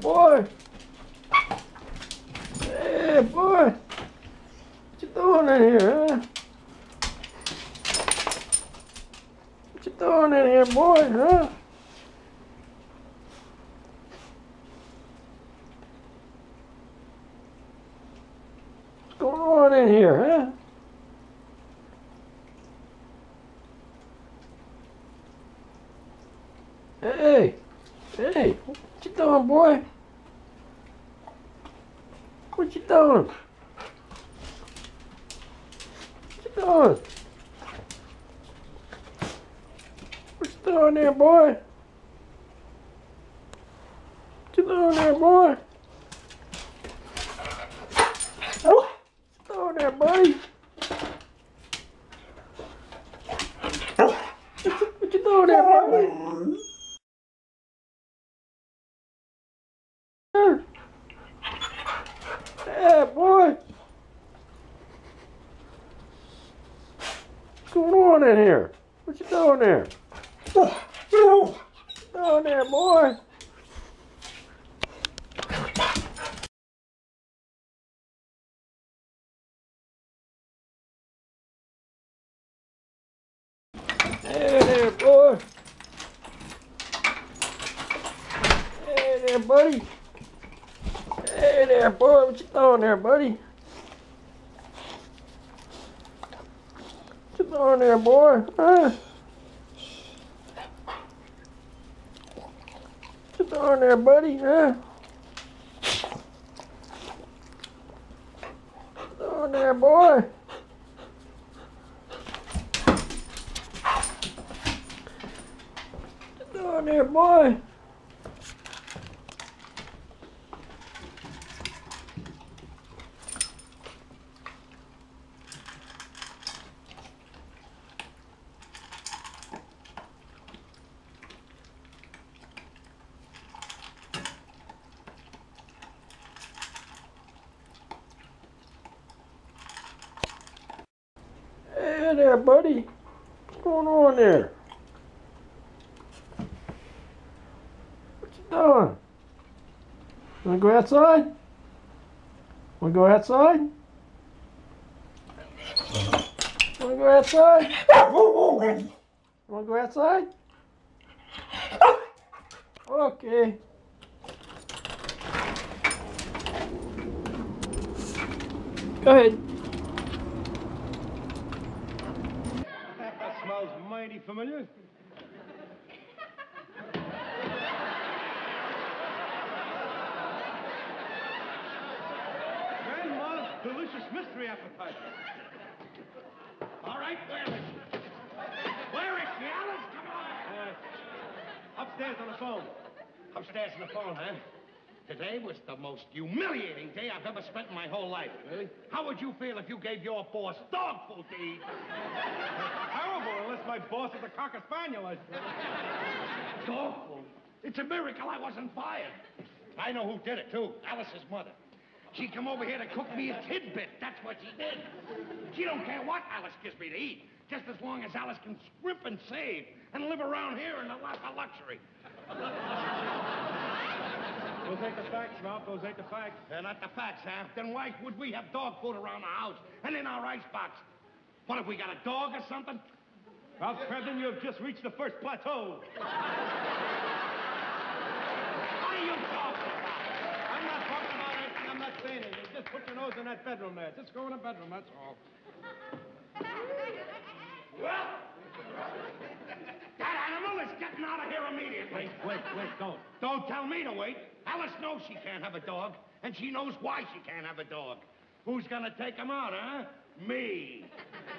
boy. Hey, boy. What you doing in here, huh? What you doing in here, boy, huh? What's going on in here, huh? Hey, hey, what you doing, boy? What you doing? What you doing? What you doing there, boy? What you doing there, boy? Oh, what you there, buddy? Oh, what you doing there, buddy? Here. Yeah, boy. What's going on in here? What you doing there? You doing there, boy? Hey there, boy. Hey there, buddy. There, boy. What you doing there, buddy? What you doing there, boy? Huh? What you doing there, buddy? Huh? Doing there, boy? What you doing there, boy? Hey buddy. What's going on there? What you doing? Wanna go outside? Wanna go outside? Wanna go outside? Wanna go outside? Okay. Go ahead. That smells mighty familiar. Grandma's delicious mystery appetizer. All right, where is she? Where is she, Alice? Come on. Uh, upstairs on the phone. Upstairs on the phone, huh? Today was the most humiliating day I've ever spent in my whole life. Really? How would you feel if you gave your boss dog food to eat? Unless my boss is a cocker spaniel. I Dog food? It's a miracle I wasn't fired. I know who did it, too. Alice's mother. She come over here to cook me a tidbit. That's what she did. She don't care what Alice gives me to eat, just as long as Alice can scrimp and save and live around here in a lot of luxury. Those ain't the facts, Ralph. Those ain't the facts. They're not the facts, huh? Then why would we have dog food around the house and in our icebox? What, if we got a dog or something? Ralph Kramden, you have just reached the first plateau. What are you talking about? I'm not talking about anything. I'm not saying anything. Just put your nose in that bedroom there. Just go in the bedroom, that's all. Well, that animal is getting out of here immediately. Wait, wait, wait, don't. Don't tell me to wait. Alice knows she can't have a dog, and she knows why she can't have a dog. Who's gonna take him out, huh? Me.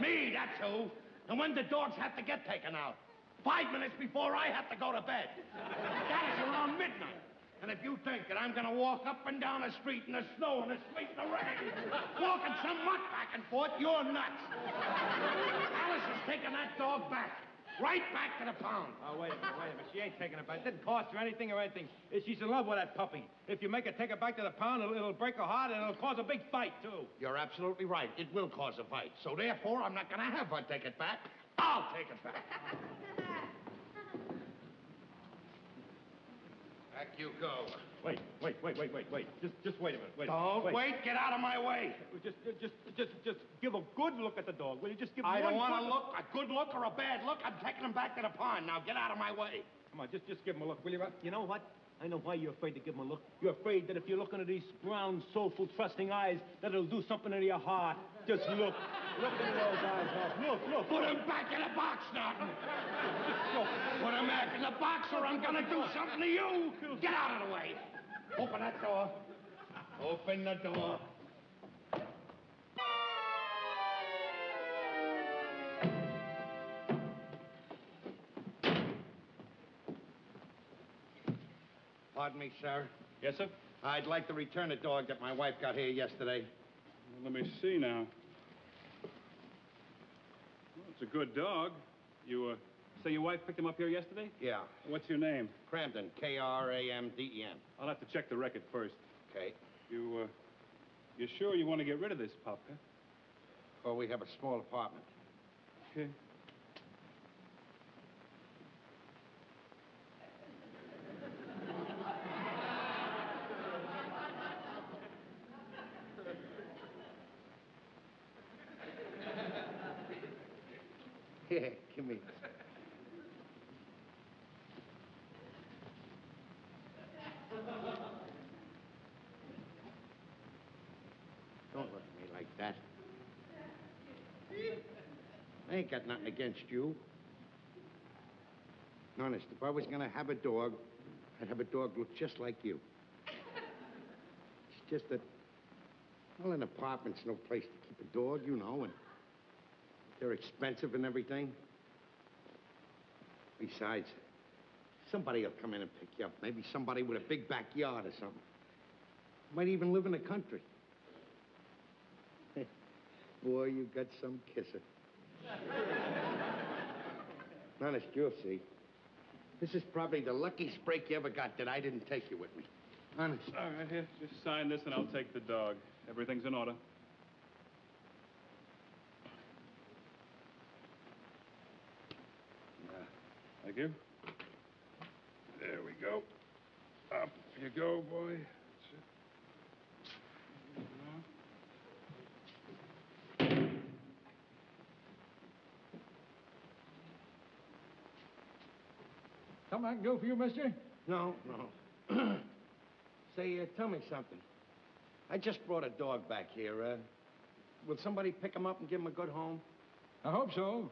Me, that's who. And when the dogs have to get taken out? Five minutes before I have to go to bed. That is around midnight. And if you think that I'm gonna walk up and down the street in the snow and the sleet and the rain, walking some mutt back and forth, you're nuts. Alice is taking that dog back. Right back to the pound. Oh, wait a minute, wait a minute. She ain't taking it back. It didn't cost her anything or anything. Uh, She's in love with that puppy. If you make her take it back to the pound, it'll, it'll break her heart and it'll cause a big fight, too. You're absolutely right. It will cause a fight. So therefore, I'm not going to have her take it back. I'll take it back. I you go. Wait, wait, wait, wait, wait, wait. Just, just wait a minute. Wait. Don't wait. Get out of my way. Just, just, just, just give a good look at the dog. Will you just give I one don't want good to look. A good look or a bad look, I'm taking him back to the pond. Now get out of my way. Come on, just, just give him a look, will you? You know what? I know why you're afraid to give him a look. You're afraid that if you look into these brown, soulful, trusting eyes, that it'll do something to your heart. Just look. Look into those eyes, Hawk. Look, look. Put him back in the box, Norton. Look. Put him back in the box or I'm gonna do something to you. Get out of the way. Open that door. Open the door. Pardon me, sir. Yes, sir? I'd like to return a dog that my wife got here yesterday. Let me see now. Well, it's a good dog. You, uh, say your wife picked him up here yesterday? Yeah. What's your name? Kramden. K-R-A-M-D-E-N. I'll have to check the record first. Okay. You, uh, you sure you want to get rid of this pup, huh? Well, we have a small apartment. Okay. Yeah, give me. Don't look at me like that. I ain't got nothing against you. Honest, if I was gonna have a dog, I'd have a dog look just like you. It's just that, well, an apartment's no place to keep a dog, you know, and they're expensive and everything. Besides, somebody will come in and pick you up. Maybe somebody with a big backyard or something. Might even live in the country. Boy, you got some kisser. Honest, you'll see. This is probably the luckiest break you ever got that I didn't take you with me. Honest. All right, here. Just sign this and I'll take the dog. Everything's in order. Thank you. There we go. Up you go, boy. That's it. Something I can do for you, mister? No, no. Say, uh, tell me something. I just brought a dog back here. Uh, will somebody pick him up and give him a good home? I hope so.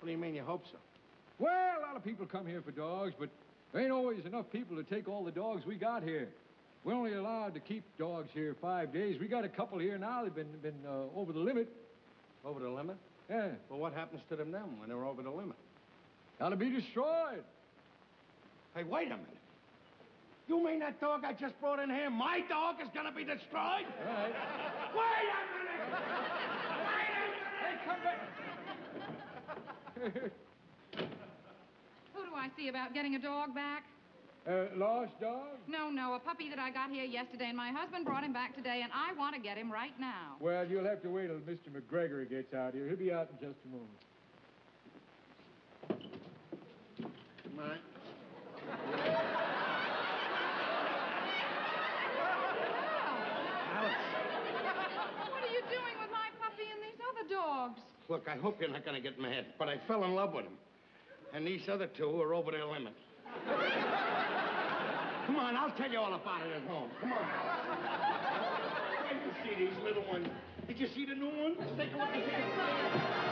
What do you mean you hope so? Well, a lot of people come here for dogs, but there ain't always enough people to take all the dogs we got here. We're only allowed to keep dogs here five days. We got a couple here now. They've been, been uh, over the limit. Over the limit? Yeah. Well, what happens to them then when they're over the limit? Gotta be destroyed. Hey, wait a minute. You mean that dog I just brought in here, my dog, is gonna be destroyed? All right. Wait a minute! Wait a minute! Who do I see about getting a dog back? Uh, lost dog? No, no, a puppy that I got here yesterday, and my husband brought him back today, and I want to get him right now. Well, you'll have to wait till Mr. McGregor gets out here. He'll be out in just a moment. Come on. Alice, What are you doing with my puppy and these other dogs? look, I hope you're not gonna get mad, but I fell in love with him. And these other two are over their limit. Come on, I'll tell you all about it at home. Come on. Wait to see these little ones. Did you see the new ones? Take a look at here.